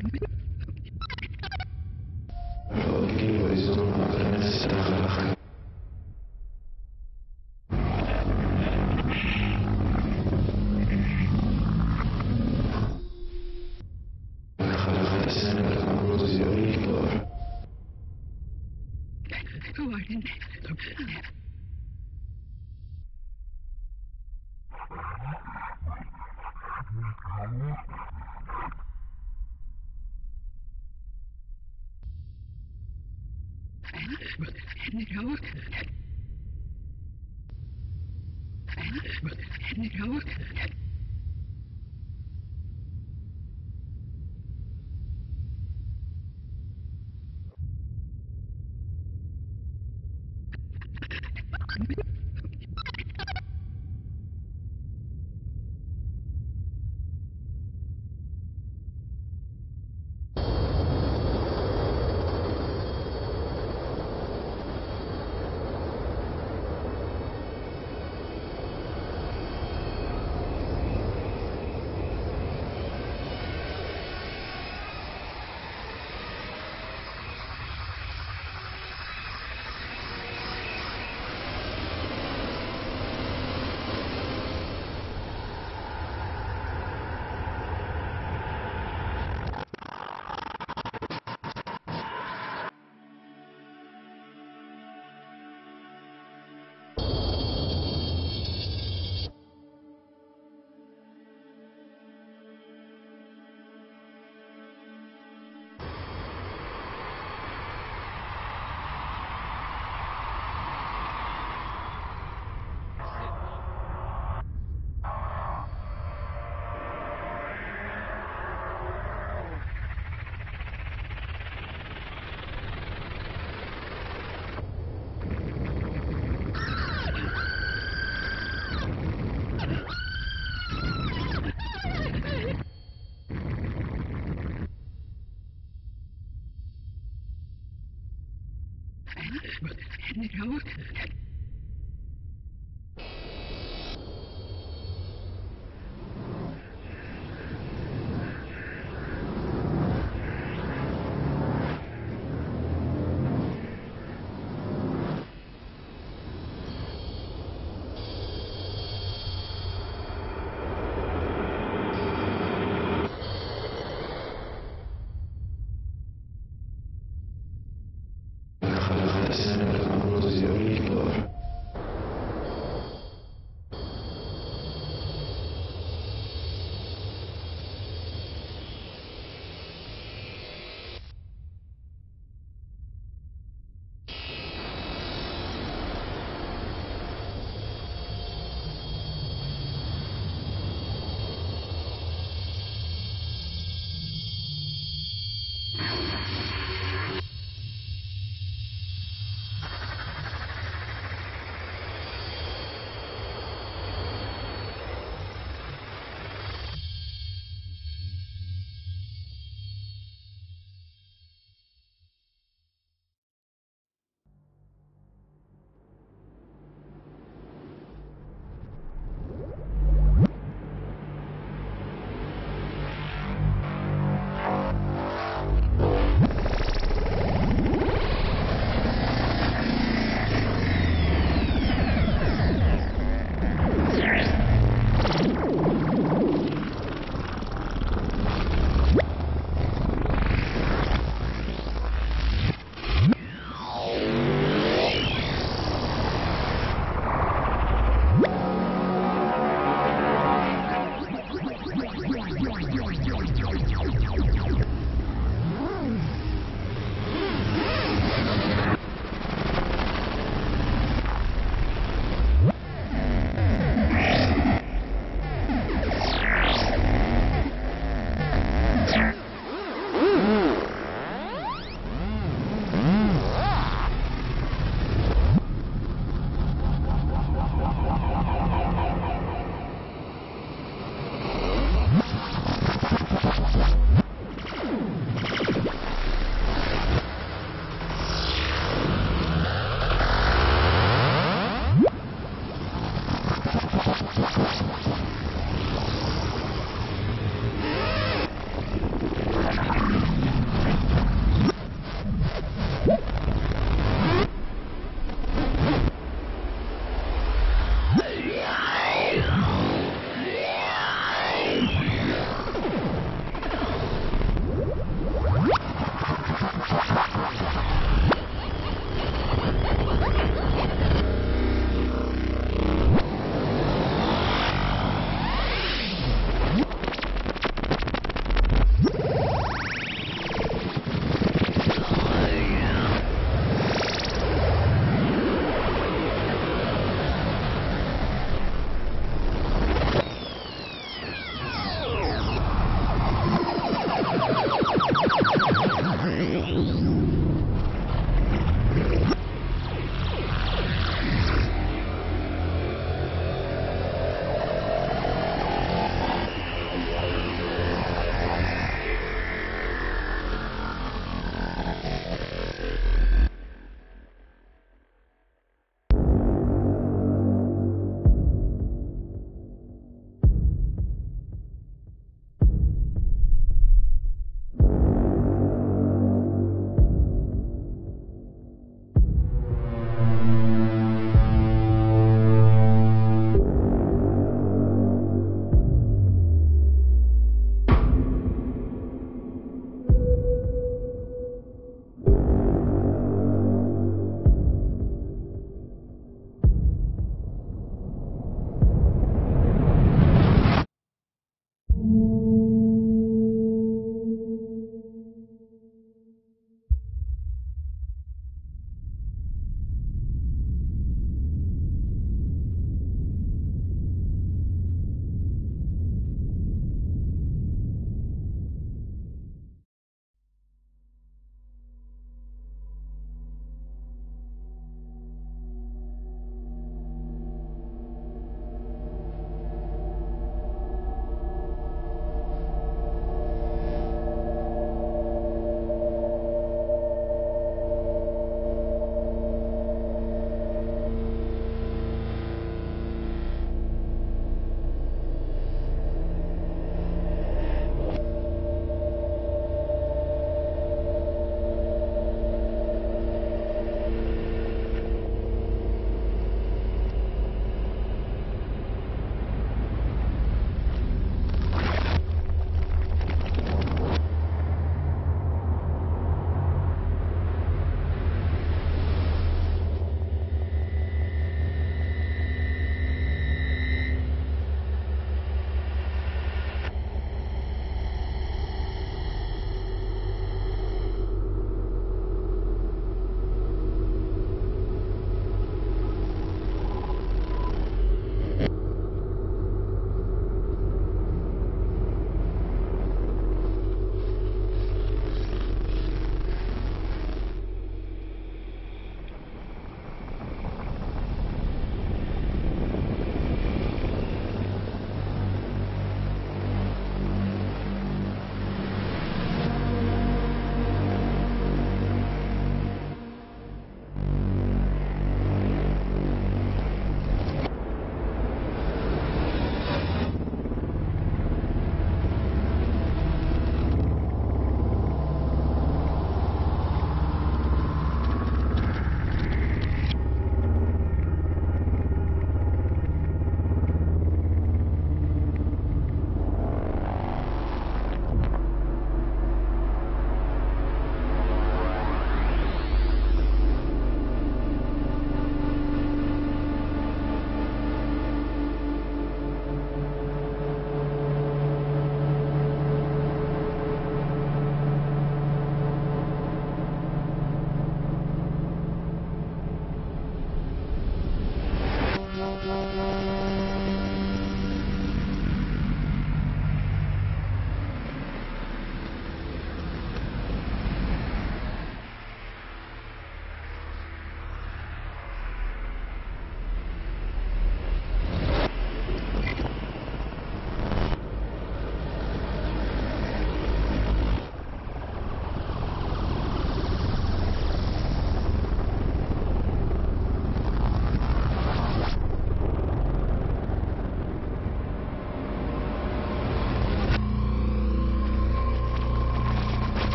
حبي ويزن على No.